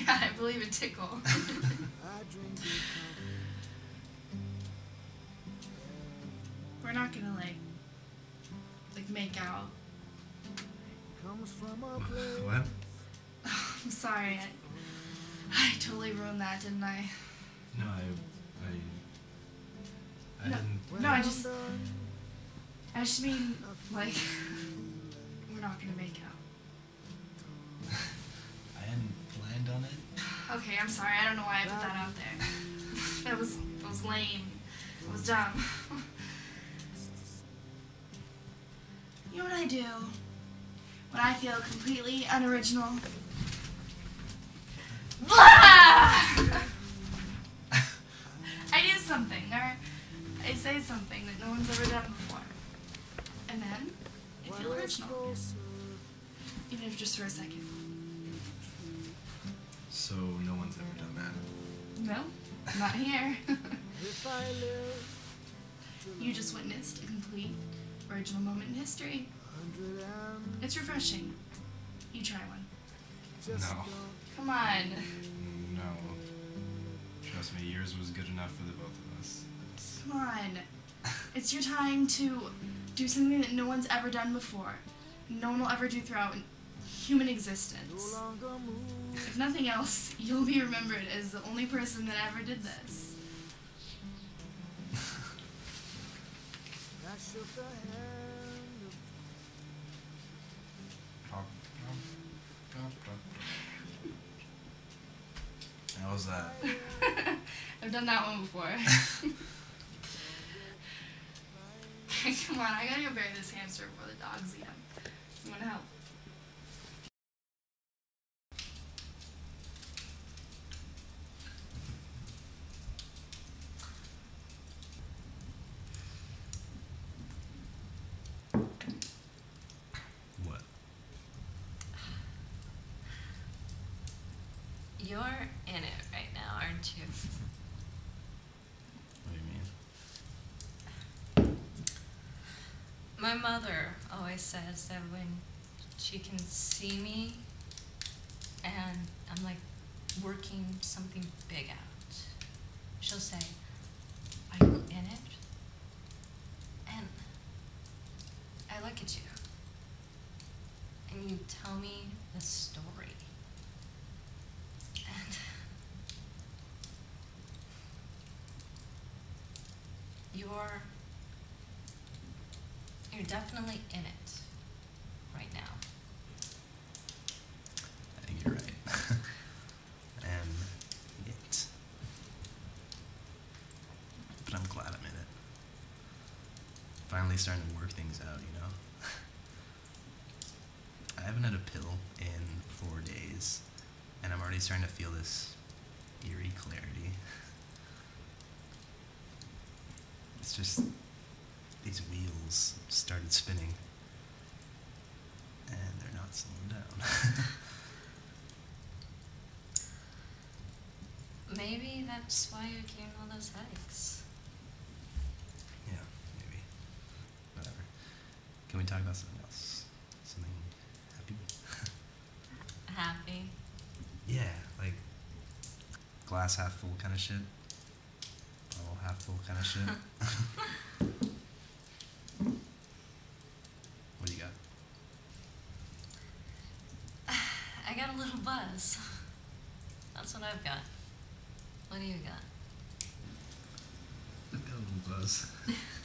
it'll even tickle. We're not gonna like like make out. what? I'm sorry. I, I totally ruined that, didn't I? No, I, I, I No. didn't. No, I just I just mean like we're not gonna make out. I hadn't planned on it. Okay, I'm sorry. I don't know why I put that out there. That was that was lame. It was dumb. You know what I do when I feel completely unoriginal? Blah! I do something, or I say something that no one's ever done before, and then I feel original, even if just for a second. So no one's ever done that. No, not here. you just witnessed a complete original moment in history. It's refreshing. You try one. No. Come on. No. Trust me, yours was good enough for the both of us. Come on. It's your time to do something that no one's ever done before. No one will ever do throughout human existence. If nothing else, you'll be remembered as the only person that ever did this. How was that? I've done that one before. Come on, I gotta go bury this hamster before the dogs eat him. I'm gonna help. What? You're in it right now, aren't you? What do you mean? My mother always says that when she can see me and I'm like working something big out, she'll say, Are you in it? And I look at you and you tell me the story. And you're you're definitely in it right now. I think you're right. and it. But I'm glad I'm in it. Finally starting to work things out, you know? I haven't had a pill in four days, and I'm already starting to feel this eerie clarity. It's just these wheels started spinning, and they're not slowing down. Maybe that's why you're getting all those headaches. Yeah, maybe. Whatever. Can we talk about something else? Something happy? Happy. yeah, like glass half full kind of shit. Kind of shit. what do you got? I got a little buzz. That's what I've got. What do you got? I've got a little buzz.